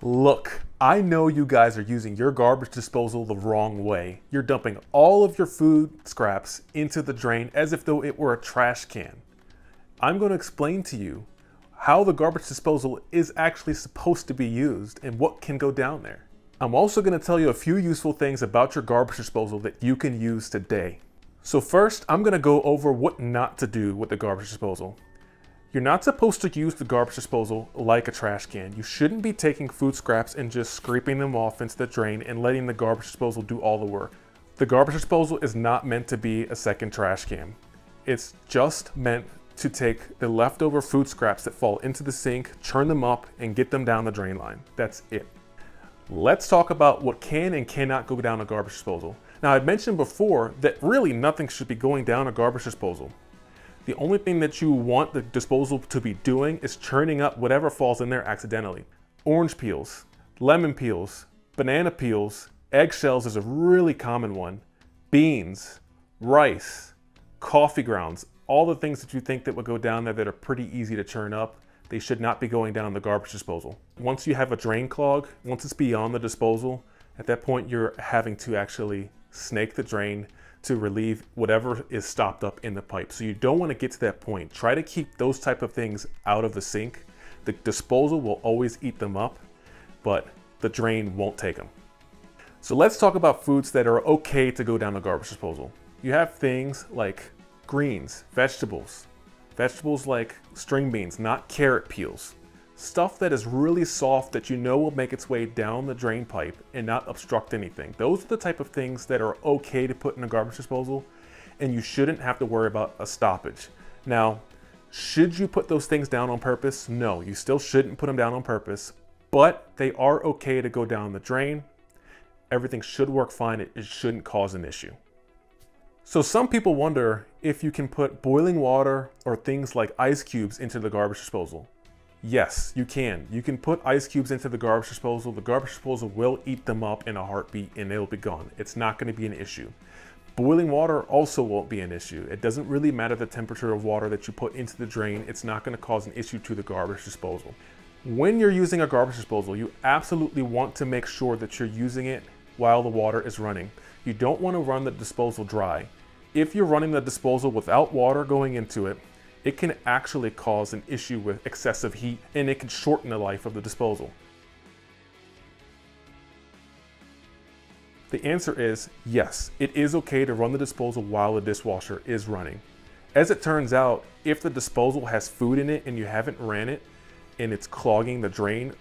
Look, I know you guys are using your garbage disposal the wrong way. You're dumping all of your food scraps into the drain as if though it were a trash can. I'm going to explain to you how the garbage disposal is actually supposed to be used and what can go down there. I'm also going to tell you a few useful things about your garbage disposal that you can use today. So first, I'm going to go over what not to do with the garbage disposal. You're not supposed to use the garbage disposal like a trash can. You shouldn't be taking food scraps and just scraping them off into the drain and letting the garbage disposal do all the work. The garbage disposal is not meant to be a second trash can. It's just meant to take the leftover food scraps that fall into the sink, churn them up, and get them down the drain line. That's it. Let's talk about what can and cannot go down a garbage disposal. Now, I mentioned before that really nothing should be going down a garbage disposal. The only thing that you want the disposal to be doing is churning up whatever falls in there accidentally. Orange peels, lemon peels, banana peels, eggshells is a really common one, beans, rice, coffee grounds, all the things that you think that would go down there that are pretty easy to churn up, they should not be going down the garbage disposal. Once you have a drain clog, once it's beyond the disposal, at that point you're having to actually snake the drain, to relieve whatever is stopped up in the pipe. So you don't want to get to that point. Try to keep those type of things out of the sink. The disposal will always eat them up, but the drain won't take them. So let's talk about foods that are okay to go down the garbage disposal. You have things like greens, vegetables, vegetables like string beans, not carrot peels. Stuff that is really soft that you know will make its way down the drain pipe and not obstruct anything. Those are the type of things that are okay to put in a garbage disposal and you shouldn't have to worry about a stoppage. Now, should you put those things down on purpose? No, you still shouldn't put them down on purpose, but they are okay to go down the drain. Everything should work fine. It, shouldn't cause an issue. So some people wonder if you can put boiling water or things like ice cubes into the garbage disposal. Yes, you can. You can put ice cubes into the garbage disposal. The garbage disposal will eat them up in a heartbeat and they'll be gone. It's not going to be an issue. Boiling water also won't be an issue. It doesn't really matter the temperature of water that you put into the drain. It's not going to cause an issue to the garbage disposal. When you're using a garbage disposal, you absolutely want to make sure that you're using it while the water is running. You don't want to run the disposal dry. If you're running the disposal without water going into it, it can actually cause an issue with excessive heat and it can shorten the life of the disposal. The answer is yes, it is okay to run the disposal while the dishwasher is running. As it turns out, if the disposal has food in it and you haven't ran it and it's clogging the drain,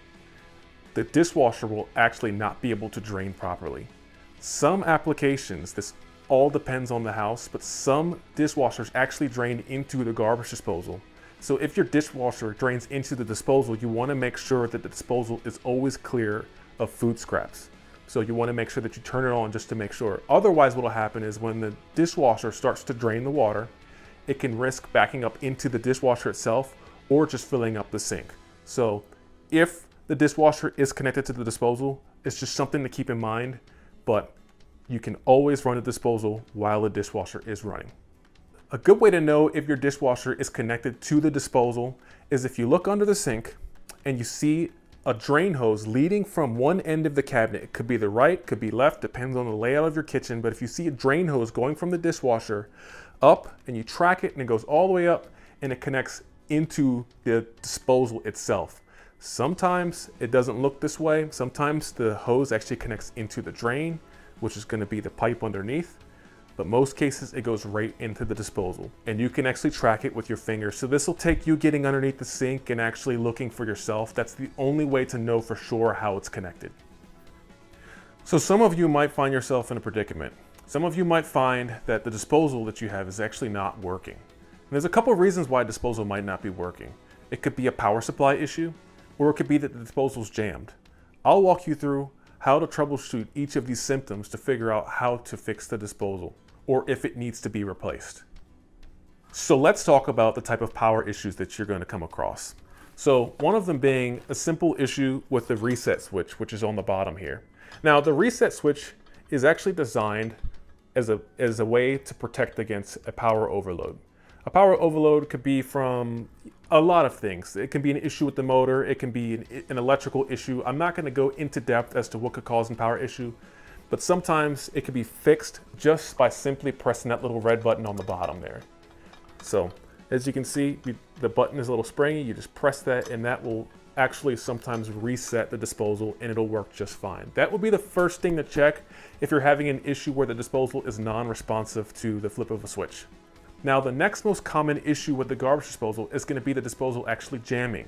the dishwasher will actually not be able to drain properly. Some applications, this all depends on the house, but some dishwashers actually drain into the garbage disposal. So if your dishwasher drains into the disposal, you want to make sure that the disposal is always clear of food scraps. So you want to make sure that you turn it on just to make sure. Otherwise what will happen is when the dishwasher starts to drain the water, it can risk backing up into the dishwasher itself or just filling up the sink. So if the dishwasher is connected to the disposal, it's just something to keep in mind, but you can always run a disposal while the dishwasher is running. A good way to know if your dishwasher is connected to the disposal is if you look under the sink and you see a drain hose leading from one end of the cabinet. It could be the right, could be left, depends on the layout of your kitchen. But if you see a drain hose going from the dishwasher up and you track it and it goes all the way up and it connects into the disposal itself. Sometimes it doesn't look this way. Sometimes the hose actually connects into the drain which is going to be the pipe underneath. But most cases it goes right into the disposal and you can actually track it with your finger. So this will take you getting underneath the sink and actually looking for yourself. That's the only way to know for sure how it's connected. So some of you might find yourself in a predicament. Some of you might find that the disposal that you have is actually not working. And there's a couple of reasons why disposal might not be working. It could be a power supply issue, or it could be that the disposal is jammed. I'll walk you through how to troubleshoot each of these symptoms to figure out how to fix the disposal or if it needs to be replaced. So let's talk about the type of power issues that you're going to come across. So one of them being a simple issue with the reset switch, which is on the bottom here. Now the reset switch is actually designed as a, as a way to protect against a power overload. A power overload could be from a lot of things. It can be an issue with the motor, it can be an, an electrical issue. I'm not gonna go into depth as to what could cause a power issue, but sometimes it can be fixed just by simply pressing that little red button on the bottom there. So as you can see, the button is a little springy, you just press that and that will actually sometimes reset the disposal and it'll work just fine. That will be the first thing to check if you're having an issue where the disposal is non-responsive to the flip of a switch. Now the next most common issue with the garbage disposal is going to be the disposal actually jamming.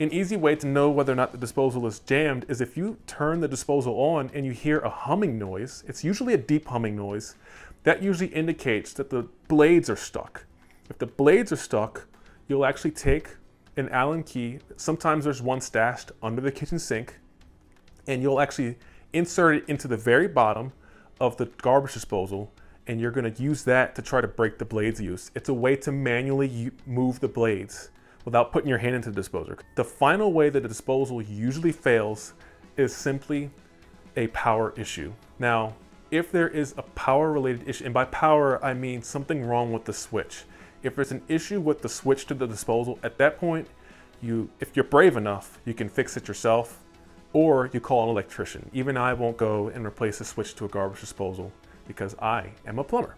An easy way to know whether or not the disposal is jammed is if you turn the disposal on and you hear a humming noise, it's usually a deep humming noise, that usually indicates that the blades are stuck. If the blades are stuck, you'll actually take an Allen key, sometimes there's one stashed under the kitchen sink, and you'll actually insert it into the very bottom of the garbage disposal and you're gonna use that to try to break the blades use. It's a way to manually move the blades without putting your hand into the disposer. The final way that the disposal usually fails is simply a power issue. Now, if there is a power related issue, and by power I mean something wrong with the switch. If there's an issue with the switch to the disposal, at that point, you, if you're brave enough, you can fix it yourself or you call an electrician. Even I won't go and replace the switch to a garbage disposal because I am a plumber.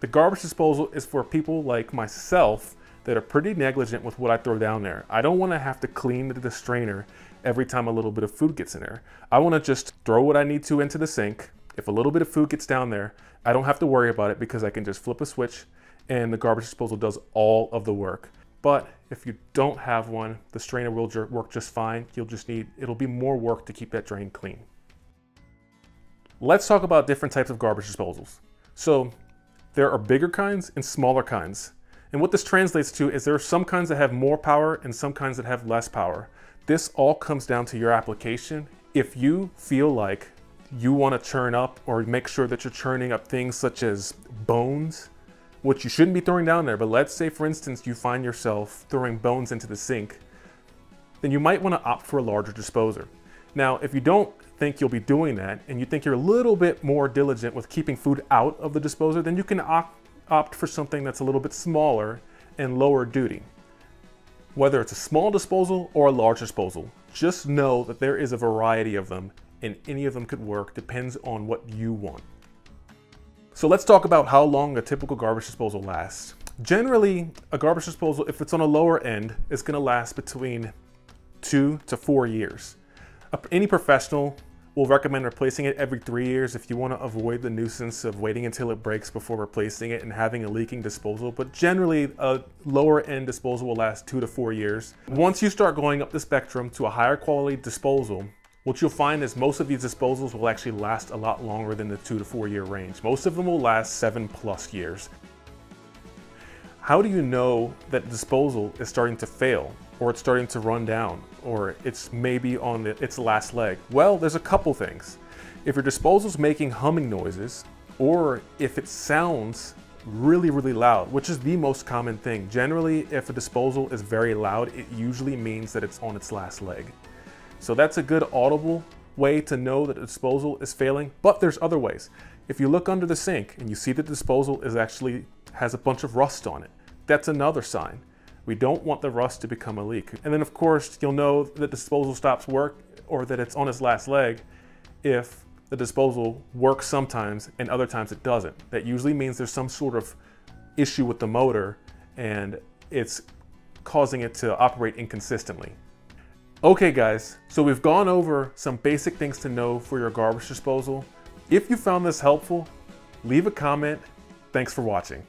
The garbage disposal is for people like myself that are pretty negligent with what I throw down there. I don't want to have to clean the strainer every time a little bit of food gets in there. I want to just throw what I need to into the sink. If a little bit of food gets down there, I don't have to worry about it because I can just flip a switch and the garbage disposal does all of the work. But if you don't have one, the strainer will work just fine. You'll just need, it'll be more work to keep that drain clean. Let's talk about different types of garbage disposals. So there are bigger kinds and smaller kinds. And what this translates to is there are some kinds that have more power and some kinds that have less power. This all comes down to your application. If you feel like you want to churn up or make sure that you're churning up things such as bones, which you shouldn't be throwing down there, but let's say for instance you find yourself throwing bones into the sink, then you might want to opt for a larger disposer. Now, if you don't think you'll be doing that and you think you're a little bit more diligent with keeping food out of the disposer, then you can opt, for something that's a little bit smaller and lower duty. Whether it's a small disposal or a large disposal, just know that there is a variety of them and any of them could work, depends on what you want. So let's talk about how long a typical garbage disposal lasts. Generally, a garbage disposal, if it's on a lower end, is gonna last between two to four years. Any professional will recommend replacing it every three years if you want to avoid the nuisance of waiting until it breaks before replacing it and having a leaking disposal. But generally, a lower end disposal will last two to four years. Once you start going up the spectrum to a higher quality disposal, what you'll find is most of these disposals will actually last a lot longer than the two to four year range. Most of them will last seven plus years. How do you know that disposal is starting to fail or it's starting to run down or it's maybe on the, its last leg? Well, there's a couple things. If your disposal is making humming noises or if it sounds really, really loud, which is the most common thing. Generally, if a disposal is very loud, it usually means that it's on its last leg. So that's a good audible way to know that the disposal is failing, but there's other ways. If you look under the sink and you see that the disposal is actually has a bunch of rust on it, that's another sign. We don't want the rust to become a leak. And then of course, you'll know that disposal stops work or that it's on its last leg if the disposal works sometimes and other times it doesn't. That usually means there's some sort of issue with the motor and it's causing it to operate inconsistently. Okay guys, so we've gone over some basic things to know for your garbage disposal. If you found this helpful, leave a comment. Thanks for watching.